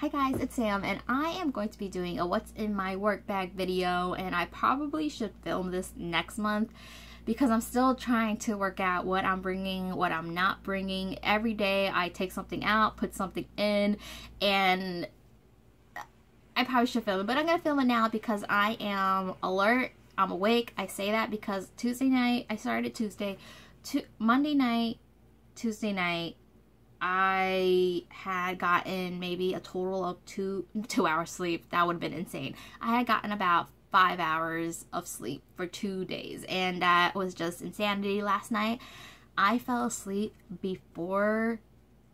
Hi guys, it's Sam and I am going to be doing a what's in my work bag video and I probably should film this next month because I'm still trying to work out what I'm bringing, what I'm not bringing. Every day I take something out, put something in and I probably should film it, but I'm going to film it now because I am alert, I'm awake. I say that because Tuesday night, I started Tuesday, to Monday night, Tuesday night, I had gotten maybe a total of two two hours sleep. That would have been insane. I had gotten about five hours of sleep for two days, and that was just insanity. Last night, I fell asleep before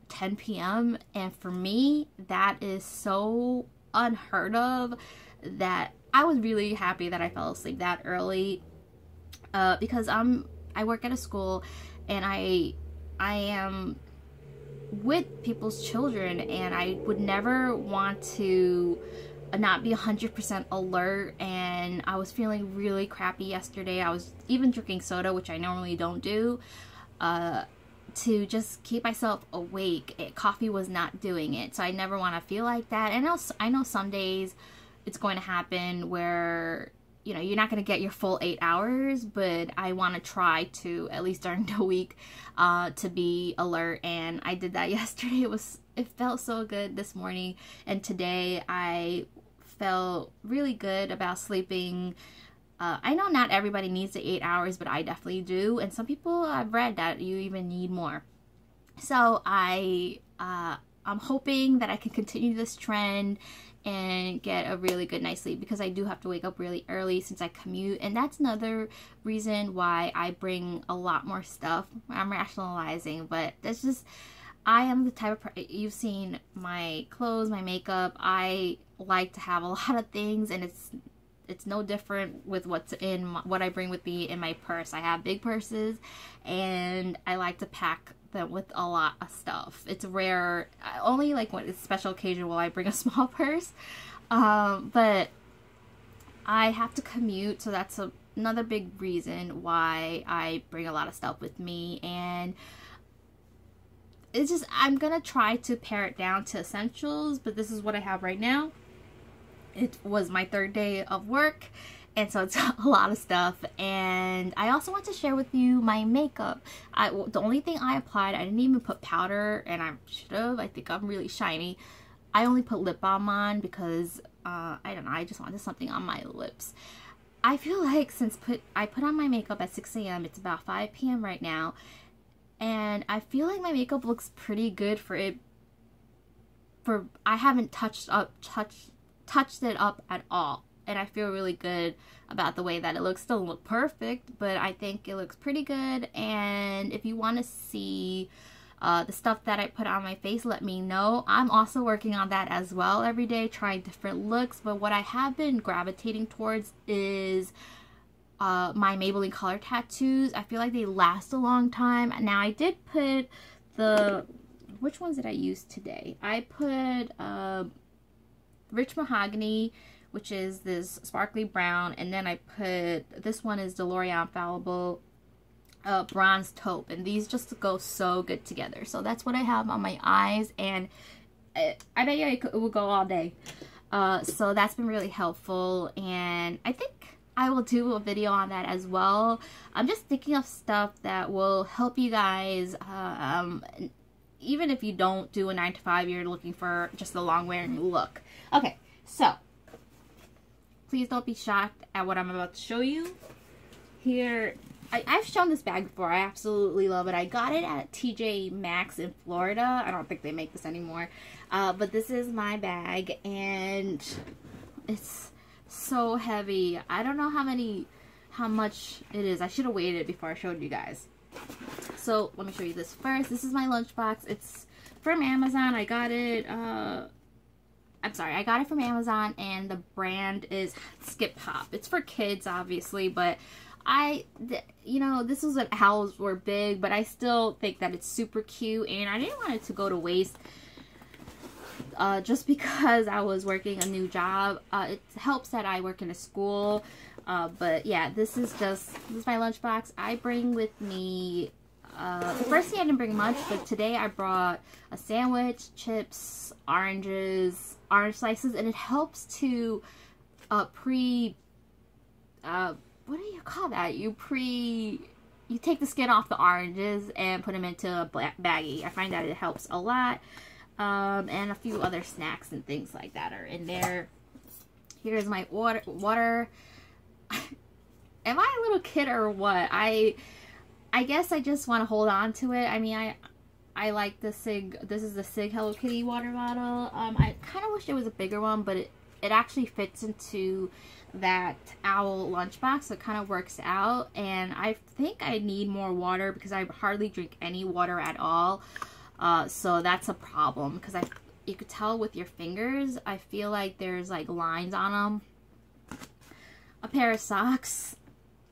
10 p.m. and for me, that is so unheard of that I was really happy that I fell asleep that early uh, because I'm I work at a school and I I am with people's children and I would never want to not be 100% alert and I was feeling really crappy yesterday. I was even drinking soda, which I normally don't do, uh, to just keep myself awake. It, coffee was not doing it. So I never want to feel like that. And I I know some days it's going to happen where you know, you're not going to get your full eight hours, but I want to try to, at least during the week, uh, to be alert. And I did that yesterday. It was, it felt so good this morning. And today I felt really good about sleeping. Uh, I know not everybody needs the eight hours, but I definitely do. And some people I've read that you even need more. So I, uh, I'm hoping that I can continue this trend and get a really good night's sleep because I do have to wake up really early since I commute and that's another reason why I bring a lot more stuff. I'm rationalizing, but that's just I am the type of you've seen my clothes, my makeup. I like to have a lot of things and it's it's no different with what's in my, what I bring with me in my purse. I have big purses and I like to pack them with a lot of stuff. It's rare, only like when it's special occasion will I bring a small purse. Um, but I have to commute, so that's a, another big reason why I bring a lot of stuff with me. And it's just, I'm gonna try to pare it down to essentials, but this is what I have right now. It was my third day of work and so it's a lot of stuff and I also want to share with you my makeup I the only thing I applied I didn't even put powder and I should have I think I'm really shiny I only put lip balm on because uh, I don't know I just wanted something on my lips I feel like since put I put on my makeup at 6 a.m. it's about 5 p.m. right now and I feel like my makeup looks pretty good for it for I haven't touched up touched touched it up at all and I feel really good about the way that it looks. Still look perfect, but I think it looks pretty good. And if you want to see uh, the stuff that I put on my face, let me know. I'm also working on that as well every day, trying different looks. But what I have been gravitating towards is uh, my Maybelline color tattoos. I feel like they last a long time. Now I did put the, which ones did I use today? I put uh, Rich Mahogany which is this sparkly brown. And then I put, this one is the L'Oreal Infallible uh, Bronze Taupe. And these just go so good together. So that's what I have on my eyes. And it, I bet you it will go all day. Uh, so that's been really helpful. And I think I will do a video on that as well. I'm just thinking of stuff that will help you guys, uh, um, even if you don't do a 9 to 5, you're looking for just a long wearing look. Okay, so please don't be shocked at what I'm about to show you. Here, I, have shown this bag before. I absolutely love it. I got it at TJ Maxx in Florida. I don't think they make this anymore. Uh, but this is my bag, and it's so heavy. I don't know how many, how much it is. I should have waited before I showed you guys. So, let me show you this first. This is my lunchbox. It's from Amazon. I got it, uh, I'm sorry, I got it from Amazon and the brand is Skip Hop. It's for kids, obviously, but I, you know, this was when owls were big, but I still think that it's super cute and I didn't want it to go to waste. Uh, just because I was working a new job. Uh, it helps that I work in a school. Uh, but yeah, this is just, this is my lunchbox. I bring with me uh, first thing I didn't bring much, but today I brought a sandwich, chips, oranges, orange slices, and it helps to uh, pre, uh, what do you call that? You pre, you take the skin off the oranges and put them into a black baggie. I find that it helps a lot. Um, and a few other snacks and things like that are in there. Here's my water. Water. Am I a little kid or what? I I guess I just want to hold on to it. I mean, I I like the SIGG. This is the SIGG Hello Kitty water bottle. Um, I kind of wish it was a bigger one, but it it actually fits into that owl lunchbox. So it kind of works out. And I think I need more water because I hardly drink any water at all. Uh, so that's a problem because I you could tell with your fingers. I feel like there's like lines on them. A pair of socks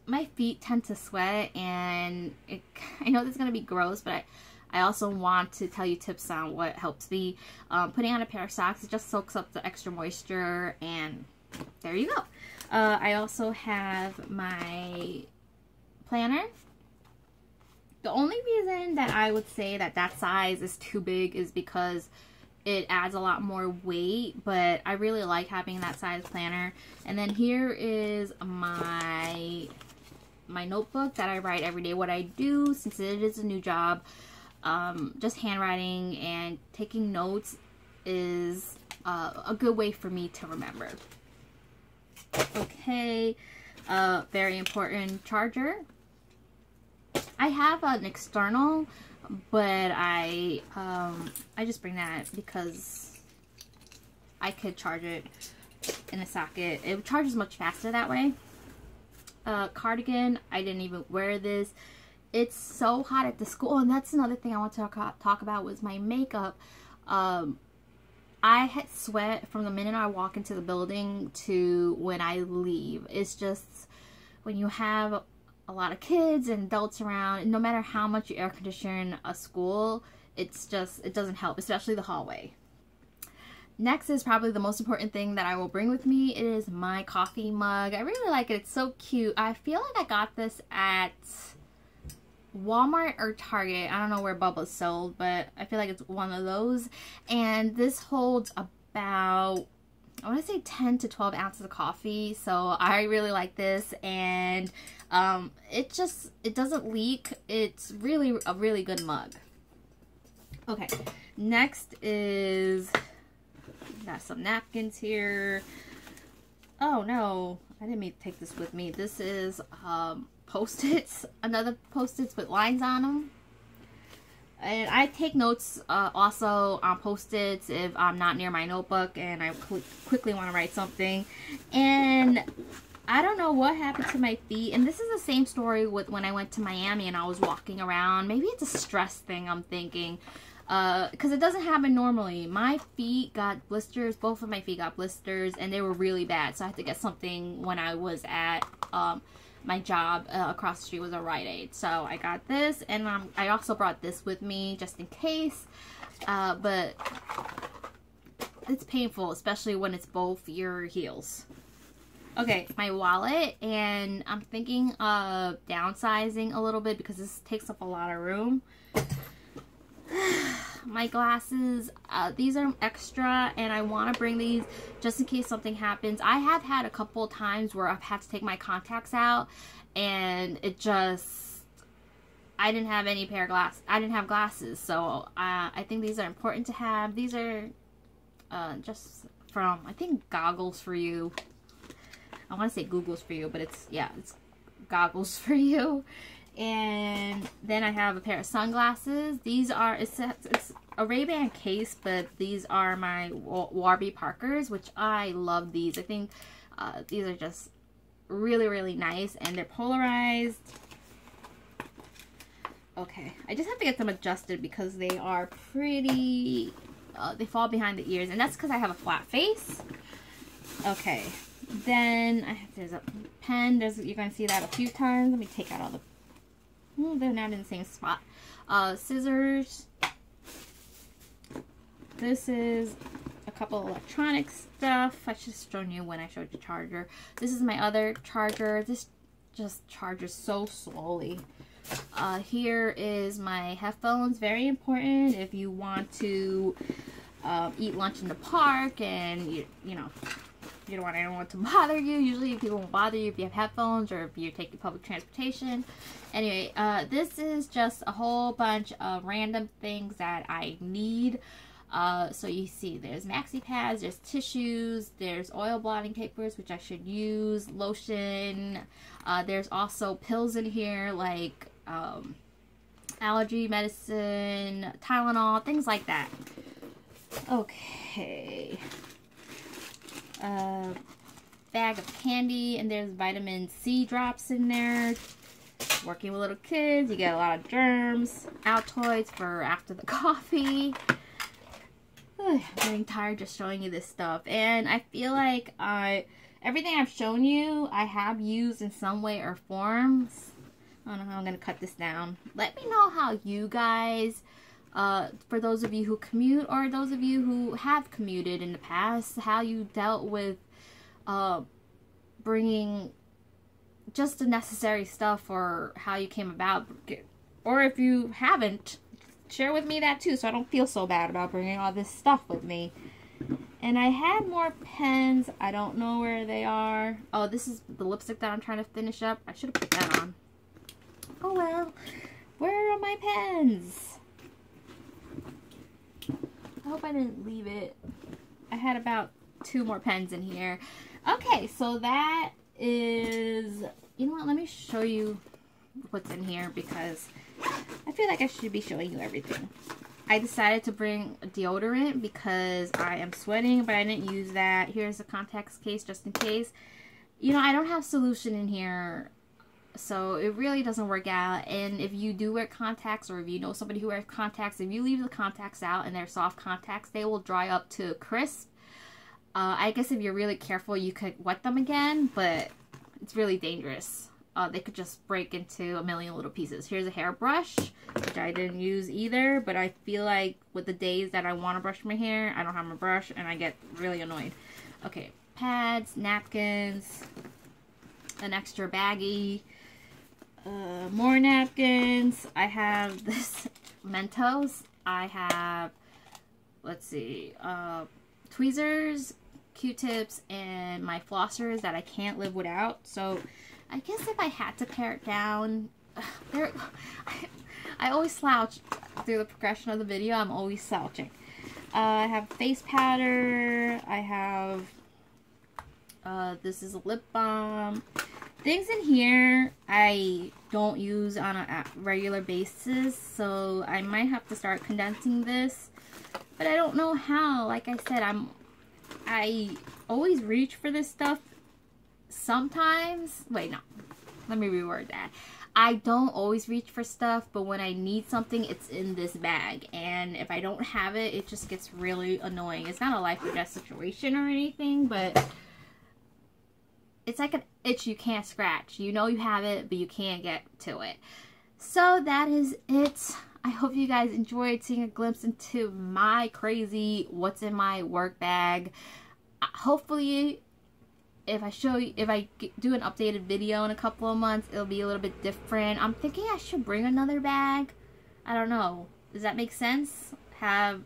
my feet tend to sweat and it, I know this is going to be gross, but I, I also want to tell you tips on what helps me. Um, putting on a pair of socks, it just soaks up the extra moisture and there you go. Uh, I also have my planner. The only reason that I would say that that size is too big is because it adds a lot more weight, but I really like having that size planner. And then here is my my notebook that I write every day. What I do, since it is a new job, um, just handwriting and taking notes is uh, a good way for me to remember. Okay, uh, very important charger. I have an external, but I um, I just bring that because I could charge it in a socket. It charges much faster that way uh, cardigan. I didn't even wear this. It's so hot at the school. And that's another thing I want to talk, talk about was my makeup. Um, I had sweat from the minute I walk into the building to when I leave. It's just when you have a lot of kids and adults around, no matter how much you air condition a school, it's just, it doesn't help, especially the hallway. Next is probably the most important thing that I will bring with me. It is my coffee mug. I really like it. It's so cute. I feel like I got this at Walmart or Target. I don't know where Bubba's sold, but I feel like it's one of those. And this holds about, I want to say 10 to 12 ounces of coffee. So I really like this. And um, it just, it doesn't leak. It's really a really good mug. Okay, next is Got some napkins here. Oh no, I didn't mean to take this with me. This is um, post-its, another post-its with lines on them. And I take notes uh, also on post-its if I'm not near my notebook and I quickly want to write something. And I don't know what happened to my feet. And this is the same story with when I went to Miami and I was walking around. Maybe it's a stress thing I'm thinking because uh, it doesn't happen normally. My feet got blisters, both of my feet got blisters, and they were really bad. So I had to get something when I was at um, my job uh, across the street was a Rite Aid. So I got this, and um, I also brought this with me just in case. Uh, but it's painful, especially when it's both your heels. Okay, my wallet, and I'm thinking of downsizing a little bit because this takes up a lot of room. my glasses. Uh, these are extra and I want to bring these just in case something happens. I have had a couple times where I've had to take my contacts out and it just I didn't have any pair of glass I didn't have glasses. So uh, I think these are important to have. These are uh, just from I think goggles for you. I want to say Googles for you but it's yeah it's goggles for you and then I have a pair of sunglasses. These are, it's a, it's a Ray-Ban case, but these are my Warby Parkers, which I love these. I think uh, these are just really, really nice, and they're polarized. Okay, I just have to get them adjusted because they are pretty, uh, they fall behind the ears, and that's because I have a flat face. Okay, then I have, there's a pen, there's, you're going to see that a few times. Let me take out all the well, they're not in the same spot. Uh, scissors. This is a couple electronic stuff. I should have shown you when I showed the charger. This is my other charger. This just charges so slowly. Uh, here is my headphones. Very important if you want to uh, eat lunch in the park and you, you know, you don't want anyone to bother you. Usually people won't bother you if you have headphones or if you're taking public transportation. Anyway, uh, this is just a whole bunch of random things that I need. Uh, so you see there's maxi pads, there's tissues, there's oil blotting papers, which I should use, lotion. Uh, there's also pills in here like um, allergy medicine, Tylenol, things like that. Okay. Uh, bag of candy, and there's vitamin C drops in there. Working with little kids, you get a lot of germs. Altoids for after the coffee. I'm getting tired just showing you this stuff. And I feel like I, everything I've shown you, I have used in some way or form. I don't know how I'm going to cut this down. Let me know how you guys, uh, for those of you who commute or those of you who have commuted in the past, how you dealt with uh, bringing just the necessary stuff or how you came about. Or if you haven't, share with me that too so I don't feel so bad about bringing all this stuff with me. And I had more pens. I don't know where they are. Oh, this is the lipstick that I'm trying to finish up. I should have put that on. Oh well. Where are my pens? I hope I didn't leave it. I had about two more pens in here. Okay, so that is... You know what? Let me show you what's in here because I feel like I should be showing you everything. I decided to bring deodorant because I am sweating, but I didn't use that. Here's a contacts case just in case. You know, I don't have solution in here, so it really doesn't work out. And if you do wear contacts or if you know somebody who wears contacts, if you leave the contacts out and they're soft contacts, they will dry up to crisp. Uh, I guess if you're really careful, you could wet them again, but it's really dangerous uh, they could just break into a million little pieces. Here's a hairbrush, which I didn't use either, but I feel like with the days that I want to brush my hair, I don't have my brush, and I get really annoyed. Okay, pads, napkins, an extra baggie, uh, more napkins. I have this Mentos. I have, let's see, uh, tweezers, Q-tips, and my flossers that I can't live without. So I guess if I had to pare it down, there, I, I always slouch through the progression of the video. I'm always slouching. Uh, I have face powder. I have, uh, this is a lip balm. Things in here I don't use on a regular basis, so I might have to start condensing this. But I don't know how. Like I said, I'm, I always reach for this stuff sometimes, wait, no, let me reword that. I don't always reach for stuff, but when I need something, it's in this bag. And if I don't have it, it just gets really annoying. It's not a life or death situation or anything, but it's like an itch you can't scratch. You know you have it, but you can't get to it. So that is it. I hope you guys enjoyed seeing a glimpse into my crazy what's in my work bag. Uh, hopefully if I show you, if I do an updated video in a couple of months, it'll be a little bit different. I'm thinking I should bring another bag. I don't know. Does that make sense? Have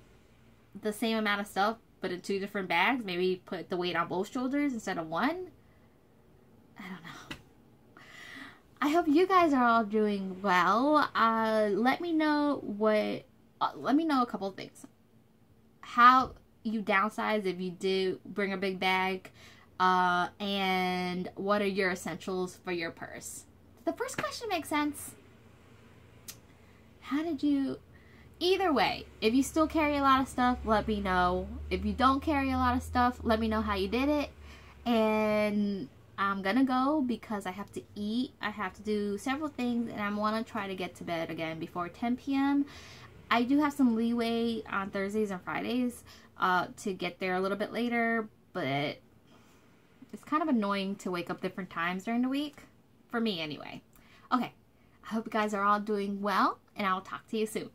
the same amount of stuff, but in two different bags? Maybe put the weight on both shoulders instead of one? I don't know. I hope you guys are all doing well. Uh, let me know what, uh, let me know a couple things. How you downsize if you do bring a big bag uh, and what are your essentials for your purse? The first question makes sense. How did you... Either way, if you still carry a lot of stuff, let me know. If you don't carry a lot of stuff, let me know how you did it. And I'm gonna go because I have to eat. I have to do several things and I want to try to get to bed again before 10 p.m. I do have some leeway on Thursdays and Fridays uh, to get there a little bit later, but it's kind of annoying to wake up different times during the week. For me, anyway. Okay. I hope you guys are all doing well, and I'll talk to you soon.